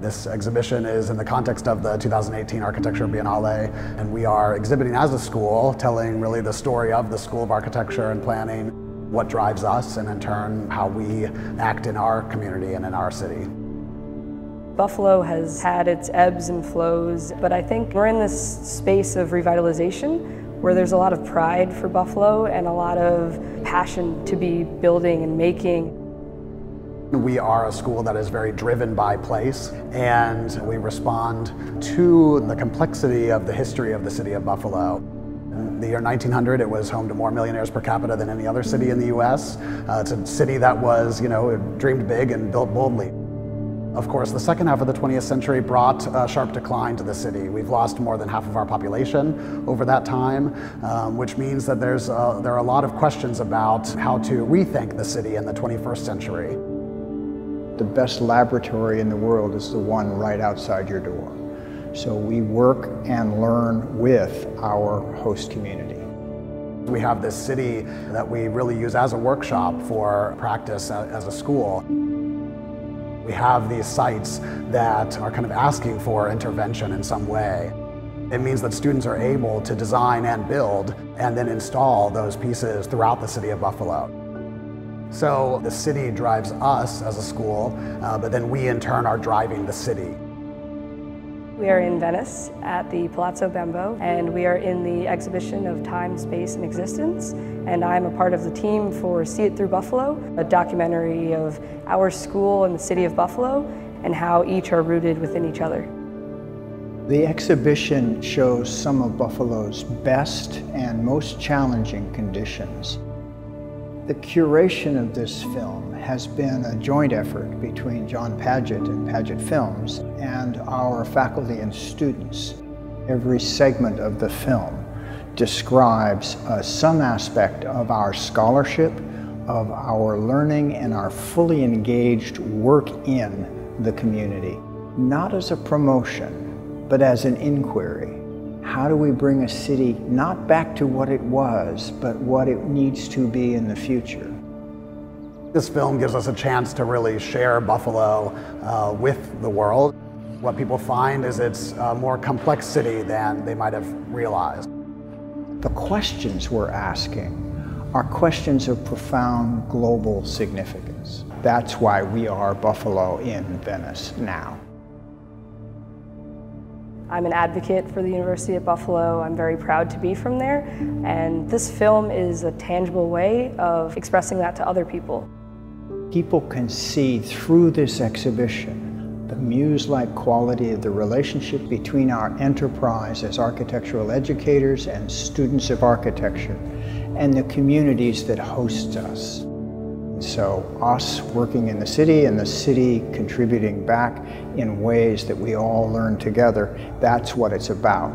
This exhibition is in the context of the 2018 Architecture Biennale, and we are exhibiting as a school, telling really the story of the School of Architecture and Planning, what drives us, and in turn, how we act in our community and in our city. Buffalo has had its ebbs and flows, but I think we're in this space of revitalization where there's a lot of pride for Buffalo and a lot of passion to be building and making. We are a school that is very driven by place, and we respond to the complexity of the history of the city of Buffalo. In the year 1900, it was home to more millionaires per capita than any other city in the U.S. Uh, it's a city that was, you know, dreamed big and built boldly. Of course, the second half of the 20th century brought a sharp decline to the city. We've lost more than half of our population over that time, um, which means that there's there are a lot of questions about how to rethink the city in the 21st century. The best laboratory in the world is the one right outside your door. So we work and learn with our host community. We have this city that we really use as a workshop for practice as a school. We have these sites that are kind of asking for intervention in some way. It means that students are able to design and build and then install those pieces throughout the city of Buffalo. So the city drives us as a school, uh, but then we in turn are driving the city. We are in Venice at the Palazzo Bembo, and we are in the exhibition of Time, Space, and Existence. And I'm a part of the team for See It Through Buffalo, a documentary of our school and the city of Buffalo and how each are rooted within each other. The exhibition shows some of Buffalo's best and most challenging conditions. The curation of this film has been a joint effort between John Paget and Paget Films and our faculty and students. Every segment of the film describes uh, some aspect of our scholarship, of our learning, and our fully engaged work in the community. Not as a promotion, but as an inquiry how do we bring a city not back to what it was, but what it needs to be in the future? This film gives us a chance to really share Buffalo uh, with the world. What people find is it's a more complex city than they might have realized. The questions we're asking are questions of profound global significance. That's why we are Buffalo in Venice now. I'm an advocate for the University of Buffalo. I'm very proud to be from there. And this film is a tangible way of expressing that to other people. People can see through this exhibition the muse-like quality of the relationship between our enterprise as architectural educators and students of architecture and the communities that host us. So us working in the city and the city contributing back in ways that we all learn together, that's what it's about.